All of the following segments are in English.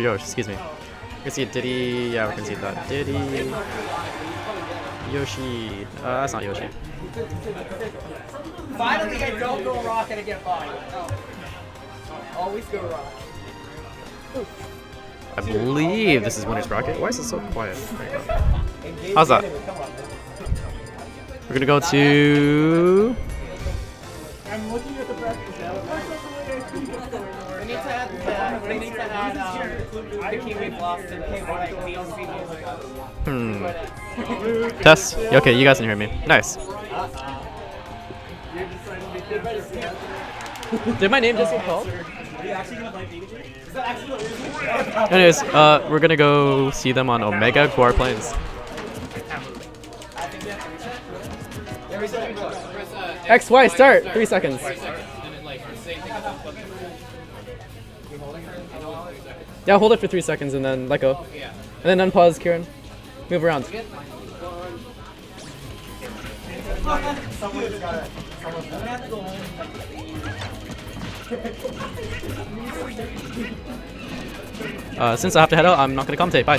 Yosh, excuse me. We can see Diddy. Yeah, we can see that. Diddy. Yoshi. Uh, that's not Yoshi. Finally, I don't go rock and I get by. Always go rock. I believe this is Winner's Rocket. Why is it so quiet? There you go. How's that? We're gonna go to. Add the, need to add um, the key we've lost to the DLC music. Hmm. Tess. Okay, you guys can hear me. Nice. Did my name just get called? Anyways, uh, we're gonna go see them on Omega Gaur Plains. X Y start. Three seconds. Yeah, hold it for three seconds and then let go. And then unpause, Kieran. Move around. Uh, since I have to head out, I'm not gonna commentate. Bye.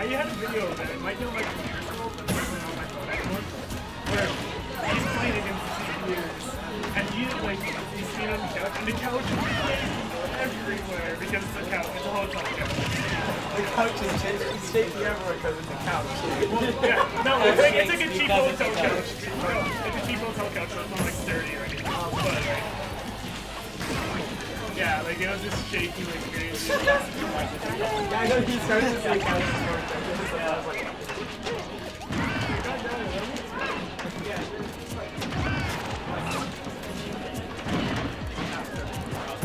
I had a video of it. It might be on my computer scroll, but it's not on my phone anymore. Where he's playing against the CPUs, and he like he's sitting on the couch, and the couch is like, everywhere because it's a couch. It's a hotel couch. The couch is shaky everywhere because it's a couch. Yeah, no, it's like, it's like a cheap hotel couch. No, it's a cheap hotel couch, so it's not like sturdy or anything. But, yeah, like it was just shaky like crazy. I know he started to say couch is more I was like,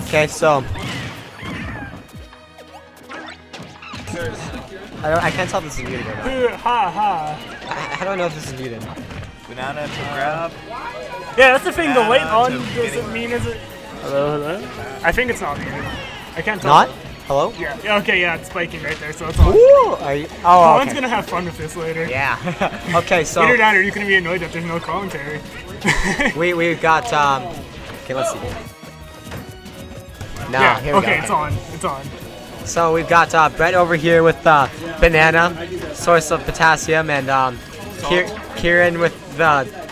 Okay, so I don't. I can't tell if this is muted or not. ha ha. I, I don't know if this is muted. banana to grab. Yeah, that's the thing. The light Uh, on doesn't mean is it? Hello, hello. I think it's not. I can't tell. Not? Hello? Yeah. yeah. Okay. Yeah, it's spiking right there, so it's on. Ooh, are you, oh, Colin's okay. gonna have fun with this later. Yeah. okay, so Either that or you're gonna be annoyed that there's no commentary. we we've got um. Okay, let's see. Nah, yeah. here we okay, go. it's on. It's on. So we've got uh, Brett over here with uh, banana, source of potassium, and um, Kier- Kieran with the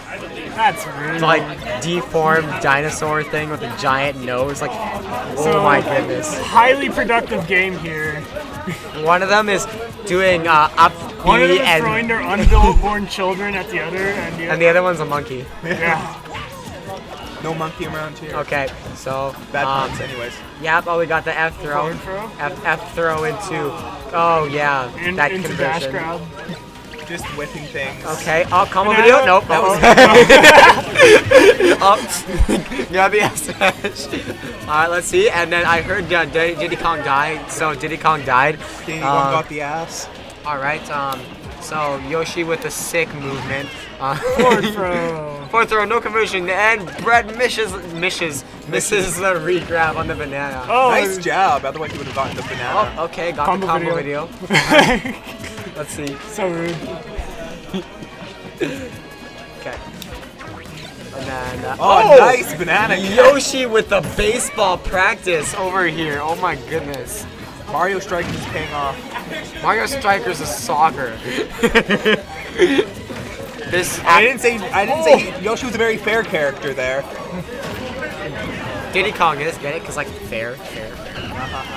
That's rude. like deformed dinosaur thing with a giant nose. Like, oh So- my goodness. highly productive game here. One of them is doing uh, up One of B them is throwing and, their unborn children at the other, and the, and the other one's a monkey. yeah. No monkey around here. Okay, so Bad um, puns, anyways. Yep. Oh, we got the F throw. Throw? F, F throw into. Oh yeah, In, that into dash conversion. grab. Just whipping things. Okay. Oh, combo Banana. video. Nope. That was. oh. yeah, the S. All right. Let's see. And then I heard uh, Diddy, Diddy Kong died. So Diddy Kong died. King Um, Kong got the ass. All right. Um. So Yoshi with the sick movement. Uh, Forward throw. Fourth throw, no conversion, and Brett misses, misses, misses the re-grab on the banana. Oh, nice job. Otherwise, you would have gotten the banana. Oh, okay, got Combo the combo video. video. Let's see. so rude. Okay. Banana. uh, Oh, nice banana. Yoshi with the baseball practice over here. Oh my goodness. Mario Strikers is paying off. Mario Strikers is soccer. this I didn't say I didn't say Yoshi was a very fair character there. Diddy Kong is get it? Cause like fair, fair.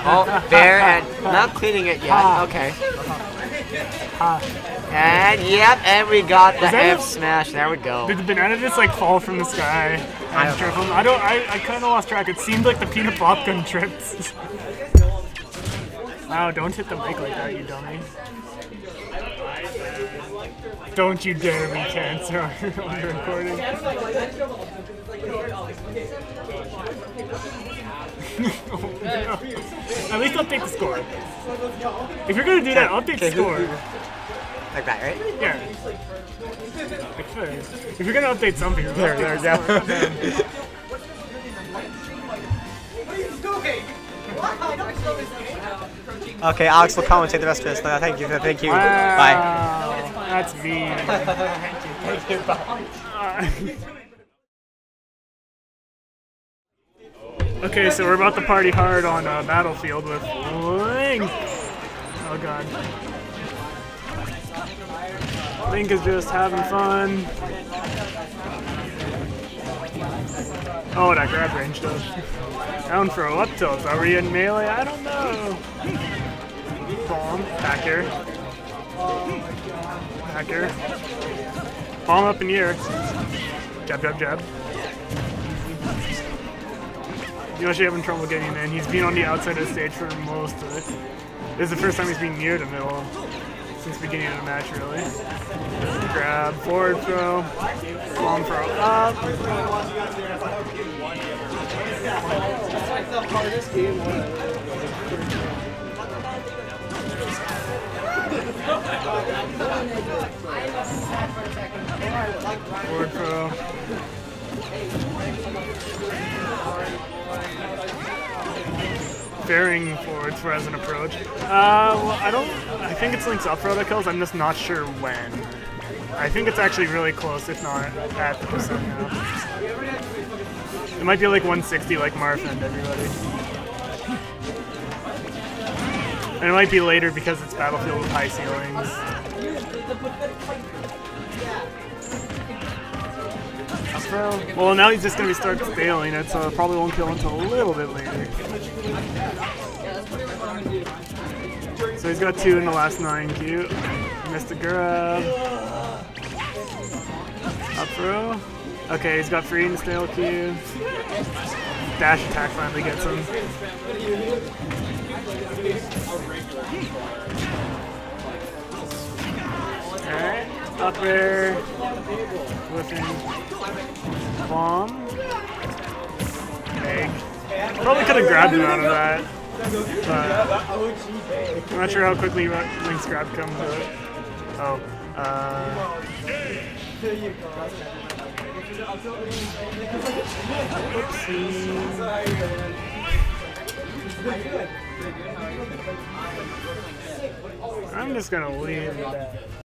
Oh, fair and not cleaning it yet. Okay. Uh, and yep, and we got the that F a- smash. There we go. Did the banana just like fall from the sky I and don't trip him? I don't. I, I kind of lost track. It seemed like the peanut pop gun tripped. wow! Don't hit the mic like that, you dummy. Don't you dare be cancer on the recording. Least update the score. If you're gonna do that, update the score. Like that, right? Yeah. Like. If you're gonna update something, There, there, there, Okay, Alex will commentate the rest of this. No, thank you. Thank you. Bye. Wow, that's mean. okay, so we're about to party hard on uh, Battlefield with Link. Oh god. Link is just having fun. Oh, that grab range does. Down throw, up tilt. Are we in melee? I don't know. Bomb, back here. Back here. Bomb up in air. Jab, jab, jab. He's actually having trouble getting in. He's been on the outside of the stage for most of it. This is the first time he's been near the middle since the beginning of the match, really. Grab, forward throw, bomb throw up. Forward throw. Bearing forwards for as an approach. Uh, well, I don't. I think it's Link's up that kills. I'm just not sure when. I think it's actually really close, if not at the percent now. It might be like 160, like Martha and everybody. And it might be later because it's Battlefield with high ceilings. Well, now he's just gonna be start failing it, so probably won't kill until a little bit later. So he's got two in the last nine. Cute. Missed the grab. Up throw. Okay, he's got free and stale Q. Dash attack finally gets him. There. Whipping. Bomb. Egg. Probably could have grabbed him out of that. But I'm not sure how quickly Link's grab comes out. Oh. Uh, I'm just gonna leave